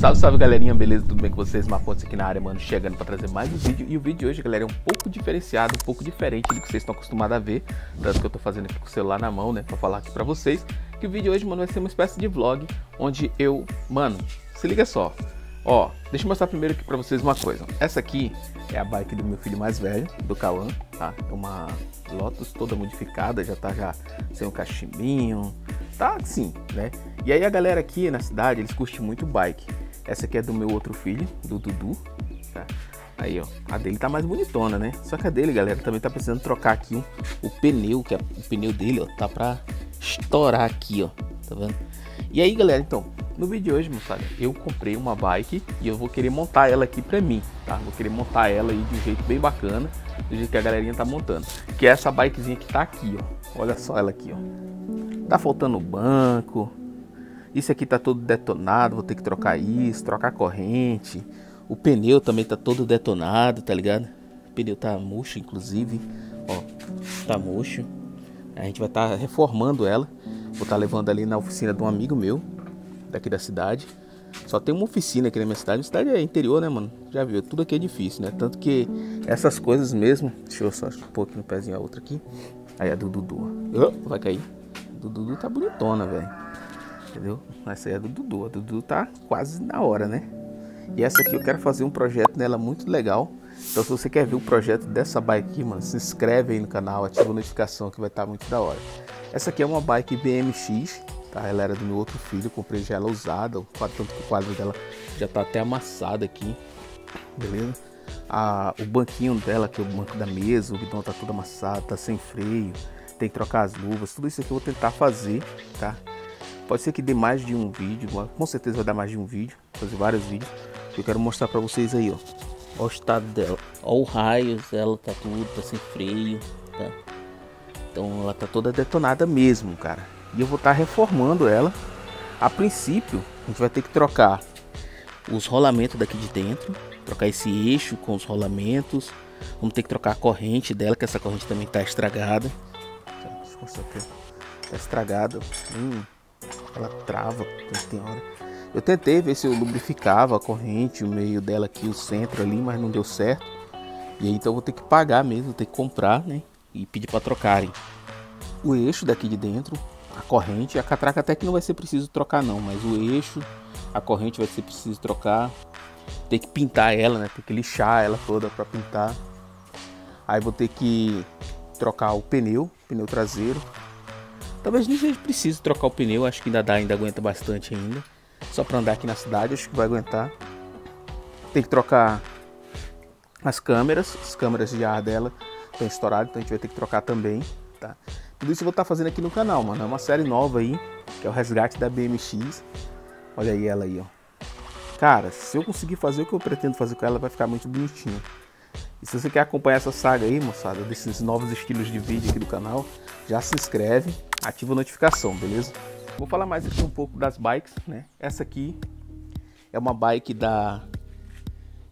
Salve, salve galerinha, beleza? Tudo bem com vocês? Marcontes aqui na área, mano, chegando para trazer mais um vídeo. E o vídeo de hoje, galera, é um pouco diferenciado, um pouco diferente do que vocês estão acostumados a ver. Tanto que eu tô fazendo aqui com o celular na mão, né, pra falar aqui pra vocês. Que o vídeo de hoje, mano, vai ser uma espécie de vlog, onde eu, mano, se liga só. Ó, deixa eu mostrar primeiro aqui pra vocês uma coisa. Essa aqui é a bike do meu filho mais velho, do Cauã, tá? É uma Lotus toda modificada, já tá já sem um cachimbinho, tá assim, né? E aí a galera aqui na cidade, eles curtem muito bike. Essa aqui é do meu outro filho, do Dudu. Tá? Aí, ó. A dele tá mais bonitona, né? Só que a dele, galera, também tá precisando trocar aqui um, o pneu, que é o pneu dele, ó, tá pra estourar aqui, ó. Tá vendo? E aí, galera, então, no vídeo de hoje, moçada, eu comprei uma bike e eu vou querer montar ela aqui pra mim, tá? Vou querer montar ela aí de um jeito bem bacana, do jeito que a galerinha tá montando. Que é essa bikezinha que tá aqui, ó. Olha só ela aqui, ó. Tá faltando banco, isso aqui tá todo detonado, vou ter que trocar isso, trocar corrente. O pneu também tá todo detonado, tá ligado? O pneu tá murcho, inclusive. Ó, tá murcho. A gente vai estar tá reformando ela. Vou estar tá levando ali na oficina de um amigo meu, daqui da cidade. Só tem uma oficina aqui na minha cidade. A cidade é interior, né, mano? Já viu? Tudo aqui é difícil, né? Tanto que essas coisas mesmo. Deixa eu só pôr aqui no pezinho a outra aqui. Aí a do Dudu. Vai cair. A do Dudu tá bonitona, velho. Entendeu? Essa é do Dudu. A Dudu tá quase na hora, né? E essa aqui eu quero fazer um projeto nela muito legal. Então se você quer ver o projeto dessa bike aqui, mano, se inscreve aí no canal, ativa a notificação que vai estar tá muito da hora. Essa aqui é uma bike BMX, tá? Ela era do meu outro filho, eu comprei já ela usada, tanto que o quadro dela já tá até amassado aqui, beleza? A, o banquinho dela, que é o banco da mesa, o guidão tá todo amassado, tá sem freio, tem que trocar as luvas, tudo isso aqui eu vou tentar fazer, tá? Pode ser que dê mais de um vídeo, com certeza vai dar mais de um vídeo, fazer vários vídeos. Que eu quero mostrar pra vocês aí, ó. Olha o estado dela. Olha o raios, ela tá tudo, tá sem freio, tá? Então ela tá toda detonada mesmo, cara. E eu vou estar tá reformando ela. A princípio, a gente vai ter que trocar os rolamentos daqui de dentro. Trocar esse eixo com os rolamentos. Vamos ter que trocar a corrente dela, que essa corrente também tá estragada. Deixa eu mostrar aqui. Tá estragada. Hum, ela trava, tem hora. Eu tentei ver se eu lubrificava a corrente, o meio dela aqui, o centro ali, mas não deu certo. E aí então eu vou ter que pagar mesmo, ter que comprar, né? E pedir para trocarem o eixo daqui de dentro, a corrente, a catraca até que não vai ser preciso trocar não, mas o eixo, a corrente vai ser preciso trocar. Ter que pintar ela, né? Ter que lixar ela toda para pintar. Aí vou ter que trocar o pneu, pneu traseiro, Talvez nem seja preciso trocar o pneu, acho que ainda dá, ainda aguenta bastante ainda. Só para andar aqui na cidade, acho que vai aguentar. Tem que trocar as câmeras, as câmeras de ar dela estão estouradas, então a gente vai ter que trocar também, tá? Tudo isso eu vou estar tá fazendo aqui no canal, mano. É uma série nova aí, que é o resgate da BMX. Olha aí ela aí, ó. Cara, se eu conseguir fazer o que eu pretendo fazer com ela, vai ficar muito bonitinho. E se você quer acompanhar essa saga aí, moçada, desses novos estilos de vídeo aqui do canal, já se inscreve, ativa a notificação, beleza? Vou falar mais aqui um pouco das bikes, né? Essa aqui é uma bike da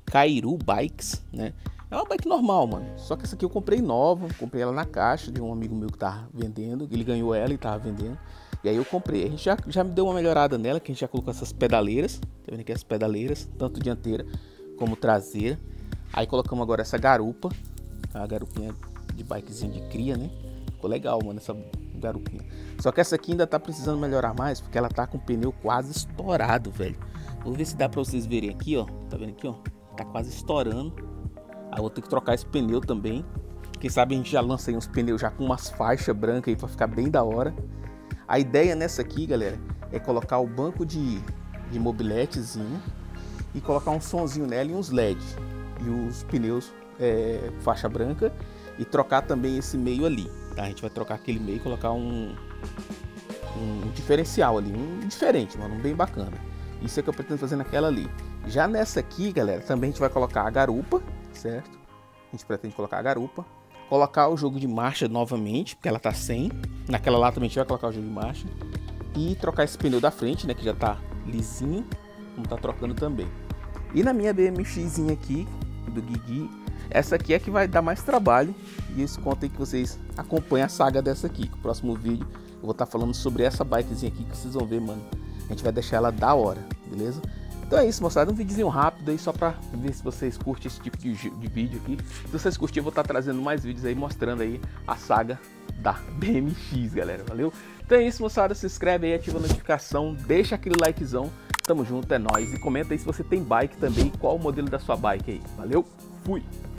Kairu Bikes, né? É uma bike normal, mano. Só que essa aqui eu comprei nova, comprei ela na caixa de um amigo meu que tava vendendo. Ele ganhou ela e tava vendendo. E aí eu comprei. A gente já, já me deu uma melhorada nela, que a gente já colocou essas pedaleiras. Tá vendo aqui as pedaleiras, tanto dianteira como traseira. Aí colocamos agora essa garupa, a garupinha de bikezinha de cria, né? Ficou legal, mano, essa garupinha. Só que essa aqui ainda tá precisando melhorar mais, porque ela tá com o pneu quase estourado, velho. Vou ver se dá pra vocês verem aqui, ó. Tá vendo aqui, ó? Tá quase estourando. Aí vou ter que trocar esse pneu também. Quem sabe a gente já lança aí uns pneus já com umas faixas brancas aí pra ficar bem da hora. A ideia nessa aqui, galera, é colocar o banco de, de mobiletezinho e colocar um sonzinho nela e uns LEDs e os pneus é, faixa branca e trocar também esse meio ali. Tá? A gente vai trocar aquele meio e colocar um, um diferencial ali, um diferente, mano, um bem bacana. Isso é que eu pretendo fazer naquela ali. Já nessa aqui, galera, também a gente vai colocar a garupa, certo? A gente pretende colocar a garupa. Colocar o jogo de marcha novamente, porque ela tá sem. Naquela lá também a gente vai colocar o jogo de marcha. E trocar esse pneu da frente, né, que já tá lisinho, como tá trocando também. E na minha BMX aqui, do Guigui. Essa aqui é que vai dar mais trabalho e eu conto aí que vocês acompanhem a saga dessa aqui. No próximo vídeo eu vou estar tá falando sobre essa bikezinha aqui que vocês vão ver, mano. A gente vai deixar ela da hora, beleza? Então é isso, moçada. Um videozinho rápido aí só pra ver se vocês curtem esse tipo de, de vídeo aqui. Se vocês curtirem, eu vou estar trazendo mais vídeos aí mostrando aí a saga da BMX, galera. Valeu? Então é isso, moçada. Se inscreve aí, ativa a notificação, deixa aquele likezão. Tamo junto, é nóis. E comenta aí se você tem bike também, qual o modelo da sua bike aí. Valeu? Fui!